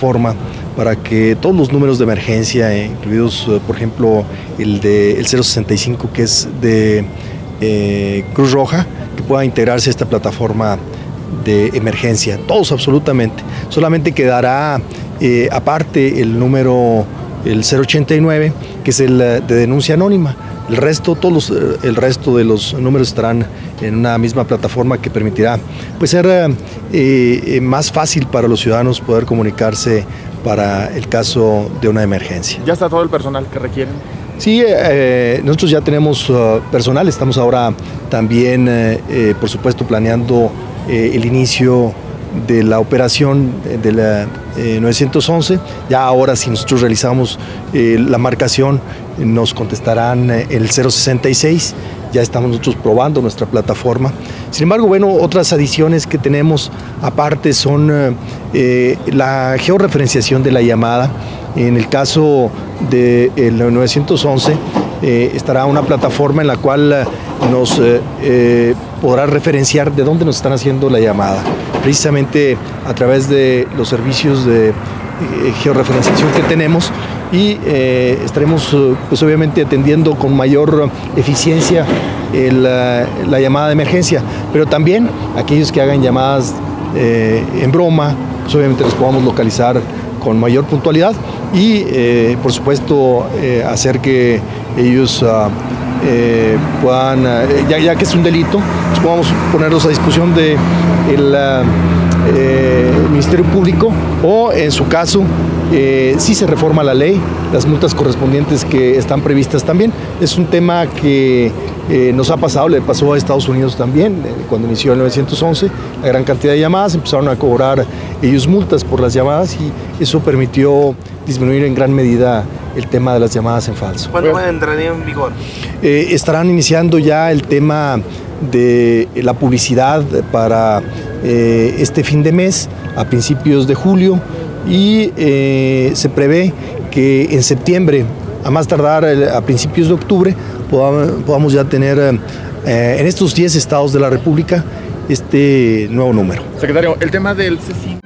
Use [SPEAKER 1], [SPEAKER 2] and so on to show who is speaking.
[SPEAKER 1] forma para que todos los números de emergencia, eh, incluidos eh, por ejemplo el de el 065 que es de eh, Cruz Roja, que pueda integrarse a esta plataforma de emergencia, todos absolutamente. Solamente quedará aparte el número el 089, que es el de denuncia anónima. El resto, todos el resto de los números estarán en una misma plataforma que permitirá pues, ser más fácil para los ciudadanos poder comunicarse para el caso de una emergencia.
[SPEAKER 2] ¿Ya está todo el personal que requieren?
[SPEAKER 1] Sí, eh, nosotros ya tenemos uh, personal, estamos ahora también, eh, eh, por supuesto, planeando el inicio de la operación de la 911. Ya ahora si nosotros realizamos la marcación nos contestarán el 066 ya estamos nosotros probando nuestra plataforma. Sin embargo, bueno, otras adiciones que tenemos aparte son eh, eh, la georreferenciación de la llamada. En el caso del 911 eh, estará una plataforma en la cual nos podrá referenciar de dónde nos están haciendo la llamada, precisamente a través de los servicios de georreferenciación que tenemos y eh, estaremos eh, pues obviamente atendiendo con mayor eficiencia la llamada de emergencia, pero también aquellos que hagan llamadas eh, en broma, pues obviamente los podamos localizar con mayor puntualidad y por supuesto hacer que ellos ah, puedan, ya, ya, que es un delito, pues podamos ponerlos a disposición del Ministerio Público o en su caso eh, sí se reforma la ley, las multas correspondientes que están previstas también. Es un tema que eh, nos ha pasado, le pasó a Estados Unidos también, eh, cuando inició el 911, la gran cantidad de llamadas, empezaron a cobrar ellos multas por las llamadas y eso permitió disminuir en gran medida el tema de las llamadas en falso.
[SPEAKER 2] ¿Cuándo entraría en vigor?
[SPEAKER 1] estarán iniciando ya el tema de la publicidad para este fin de mes, a principios de julio y eh, se prevé que en septiembre, a más tardar eh, a principios de octubre, podamos, ya tener eh, en estos 10 estados de la República este nuevo número.
[SPEAKER 2] Secretario, el tema del C5